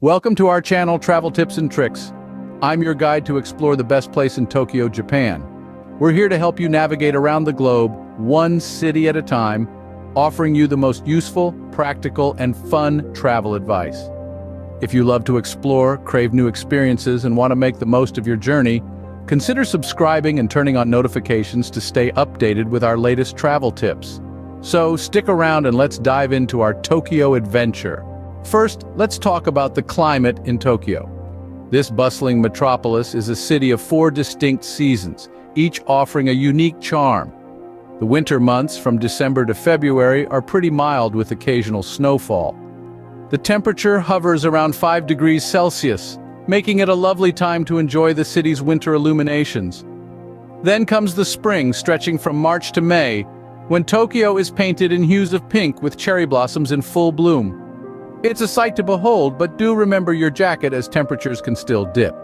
Welcome to our channel Travel Tips and Tricks. I'm your guide to explore the best place in Tokyo, Japan. We're here to help you navigate around the globe, one city at a time, offering you the most useful, practical, and fun travel advice. If you love to explore, crave new experiences, and want to make the most of your journey, consider subscribing and turning on notifications to stay updated with our latest travel tips. So stick around and let's dive into our Tokyo adventure. First, let's talk about the climate in Tokyo. This bustling metropolis is a city of four distinct seasons, each offering a unique charm. The winter months from December to February are pretty mild with occasional snowfall. The temperature hovers around 5 degrees Celsius, making it a lovely time to enjoy the city's winter illuminations. Then comes the spring, stretching from March to May, when Tokyo is painted in hues of pink with cherry blossoms in full bloom. It's a sight to behold, but do remember your jacket as temperatures can still dip.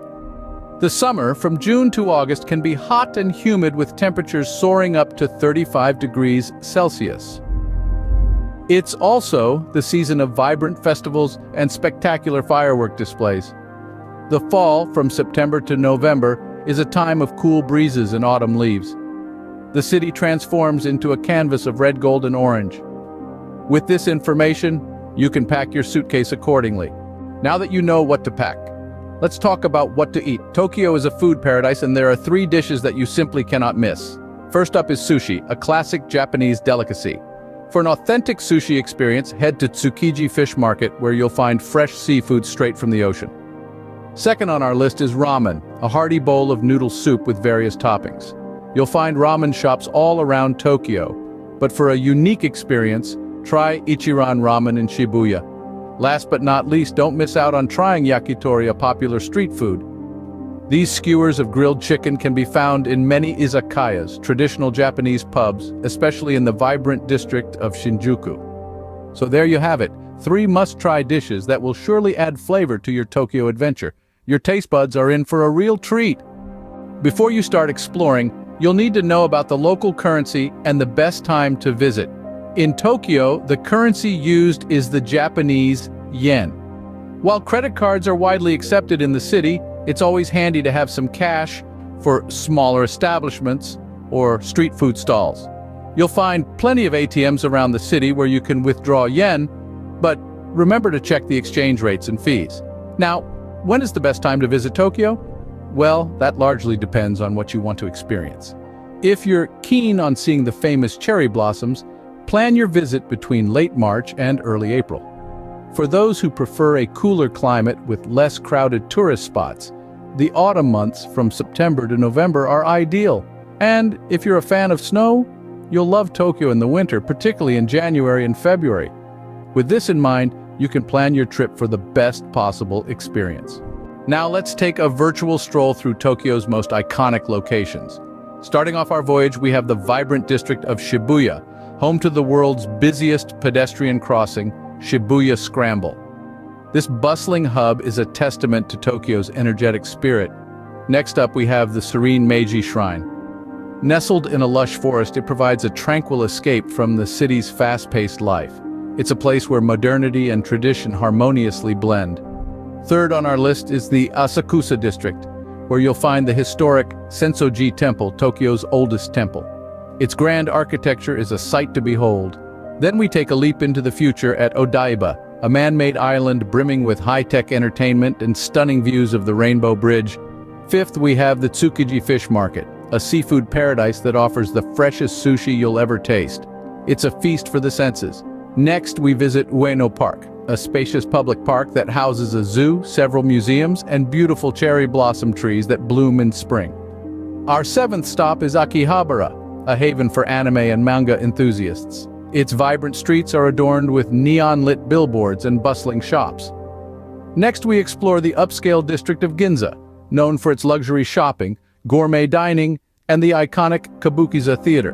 The summer, from June to August, can be hot and humid with temperatures soaring up to 35 degrees Celsius. It's also the season of vibrant festivals and spectacular firework displays. The fall, from September to November, is a time of cool breezes and autumn leaves. The city transforms into a canvas of red, gold, and orange. With this information, you can pack your suitcase accordingly. Now that you know what to pack, let's talk about what to eat. Tokyo is a food paradise and there are three dishes that you simply cannot miss. First up is sushi, a classic Japanese delicacy. For an authentic sushi experience, head to Tsukiji Fish Market where you'll find fresh seafood straight from the ocean. Second on our list is ramen, a hearty bowl of noodle soup with various toppings. You'll find ramen shops all around Tokyo, but for a unique experience, Try Ichiran Ramen in Shibuya. Last but not least, don't miss out on trying yakitori, a popular street food. These skewers of grilled chicken can be found in many izakayas, traditional Japanese pubs, especially in the vibrant district of Shinjuku. So there you have it, three must-try dishes that will surely add flavor to your Tokyo adventure. Your taste buds are in for a real treat. Before you start exploring, you'll need to know about the local currency and the best time to visit. In Tokyo, the currency used is the Japanese yen. While credit cards are widely accepted in the city, it's always handy to have some cash for smaller establishments or street food stalls. You'll find plenty of ATMs around the city where you can withdraw yen, but remember to check the exchange rates and fees. Now, when is the best time to visit Tokyo? Well, that largely depends on what you want to experience. If you're keen on seeing the famous cherry blossoms, Plan your visit between late March and early April. For those who prefer a cooler climate with less crowded tourist spots, the autumn months from September to November are ideal. And if you're a fan of snow, you'll love Tokyo in the winter, particularly in January and February. With this in mind, you can plan your trip for the best possible experience. Now let's take a virtual stroll through Tokyo's most iconic locations. Starting off our voyage, we have the vibrant district of Shibuya, home to the world's busiest pedestrian crossing, Shibuya Scramble. This bustling hub is a testament to Tokyo's energetic spirit. Next up we have the serene Meiji Shrine. Nestled in a lush forest, it provides a tranquil escape from the city's fast-paced life. It's a place where modernity and tradition harmoniously blend. Third on our list is the Asakusa district, where you'll find the historic Sensoji Temple, Tokyo's oldest temple. Its grand architecture is a sight to behold. Then we take a leap into the future at Odaiba, a man-made island brimming with high-tech entertainment and stunning views of the Rainbow Bridge. Fifth, we have the Tsukiji Fish Market, a seafood paradise that offers the freshest sushi you'll ever taste. It's a feast for the senses. Next, we visit Ueno Park, a spacious public park that houses a zoo, several museums, and beautiful cherry blossom trees that bloom in spring. Our seventh stop is Akihabara, a haven for anime and manga enthusiasts. Its vibrant streets are adorned with neon-lit billboards and bustling shops. Next we explore the upscale district of Ginza, known for its luxury shopping, gourmet dining, and the iconic Kabukiza Theater.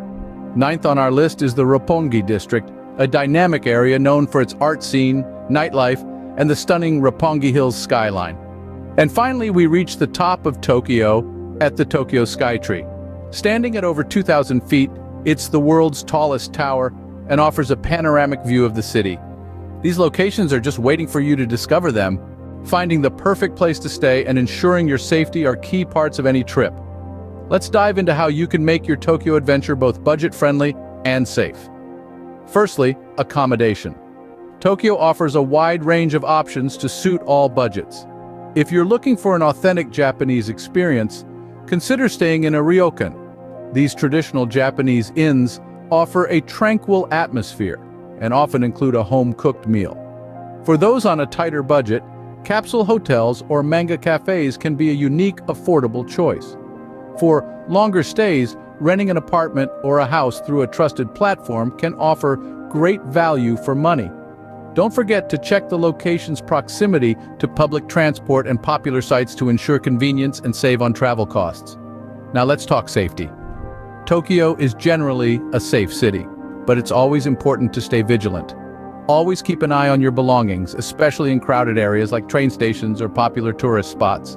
Ninth on our list is the Roppongi district, a dynamic area known for its art scene, nightlife, and the stunning Roppongi Hills skyline. And finally we reach the top of Tokyo at the Tokyo Skytree, Standing at over 2,000 feet, it's the world's tallest tower and offers a panoramic view of the city. These locations are just waiting for you to discover them. Finding the perfect place to stay and ensuring your safety are key parts of any trip. Let's dive into how you can make your Tokyo adventure both budget-friendly and safe. Firstly, accommodation. Tokyo offers a wide range of options to suit all budgets. If you're looking for an authentic Japanese experience, consider staying in a ryokan. These traditional Japanese inns offer a tranquil atmosphere and often include a home-cooked meal. For those on a tighter budget, capsule hotels or manga cafes can be a unique, affordable choice. For longer stays, renting an apartment or a house through a trusted platform can offer great value for money. Don't forget to check the location's proximity to public transport and popular sites to ensure convenience and save on travel costs. Now let's talk safety. Tokyo is generally a safe city, but it's always important to stay vigilant. Always keep an eye on your belongings, especially in crowded areas like train stations or popular tourist spots.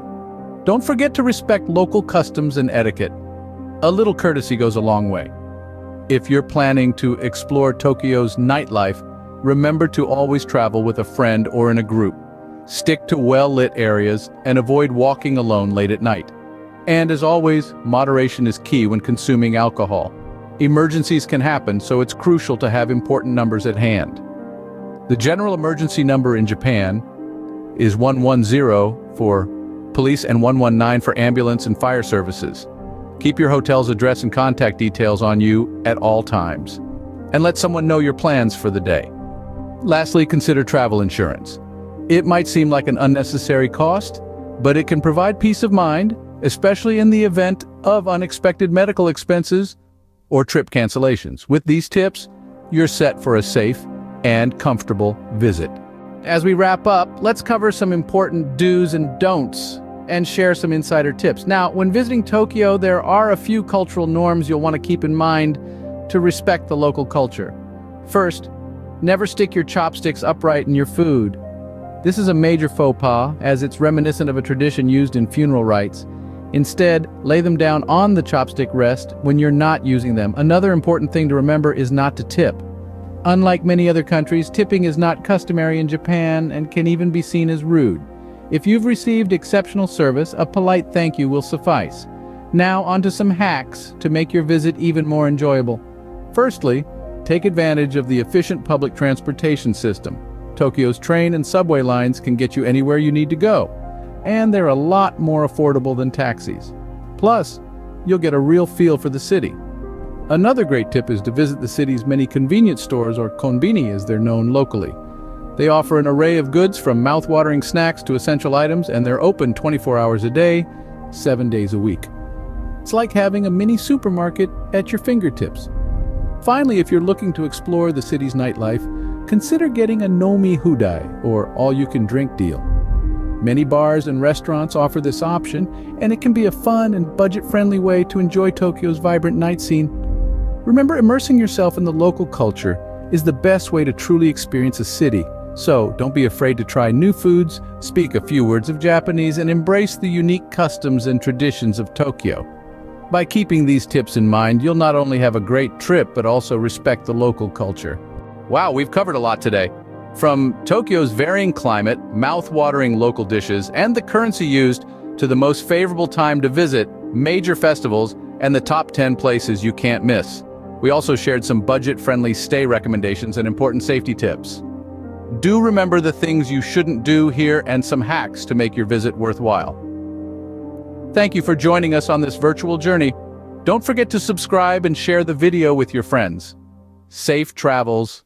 Don't forget to respect local customs and etiquette. A little courtesy goes a long way. If you're planning to explore Tokyo's nightlife, remember to always travel with a friend or in a group. Stick to well-lit areas and avoid walking alone late at night. And as always, moderation is key when consuming alcohol. Emergencies can happen, so it's crucial to have important numbers at hand. The general emergency number in Japan is 110 for police and 119 for ambulance and fire services. Keep your hotel's address and contact details on you at all times. And let someone know your plans for the day. Lastly, consider travel insurance. It might seem like an unnecessary cost, but it can provide peace of mind, especially in the event of unexpected medical expenses or trip cancellations. With these tips, you're set for a safe and comfortable visit. As we wrap up, let's cover some important do's and don'ts and share some insider tips. Now, when visiting Tokyo, there are a few cultural norms you'll want to keep in mind to respect the local culture. First, never stick your chopsticks upright in your food. This is a major faux pas, as it's reminiscent of a tradition used in funeral rites. Instead, lay them down on the chopstick rest when you're not using them. Another important thing to remember is not to tip. Unlike many other countries, tipping is not customary in Japan and can even be seen as rude. If you've received exceptional service, a polite thank you will suffice. Now onto some hacks to make your visit even more enjoyable. Firstly, take advantage of the efficient public transportation system. Tokyo's train and subway lines can get you anywhere you need to go, and they're a lot more affordable than taxis. Plus, you'll get a real feel for the city. Another great tip is to visit the city's many convenience stores or konbini as they're known locally. They offer an array of goods from mouth-watering snacks to essential items, and they're open 24 hours a day, 7 days a week. It's like having a mini supermarket at your fingertips. Finally, if you're looking to explore the city's nightlife, consider getting a Nomi Hodai, or all-you-can-drink deal. Many bars and restaurants offer this option, and it can be a fun and budget-friendly way to enjoy Tokyo's vibrant night scene. Remember, immersing yourself in the local culture is the best way to truly experience a city so don't be afraid to try new foods, speak a few words of Japanese, and embrace the unique customs and traditions of Tokyo. By keeping these tips in mind, you'll not only have a great trip, but also respect the local culture. Wow, we've covered a lot today. From Tokyo's varying climate, mouth-watering local dishes, and the currency used, to the most favorable time to visit, major festivals, and the top 10 places you can't miss. We also shared some budget-friendly stay recommendations and important safety tips. Do remember the things you shouldn't do here and some hacks to make your visit worthwhile. Thank you for joining us on this virtual journey. Don't forget to subscribe and share the video with your friends. Safe travels.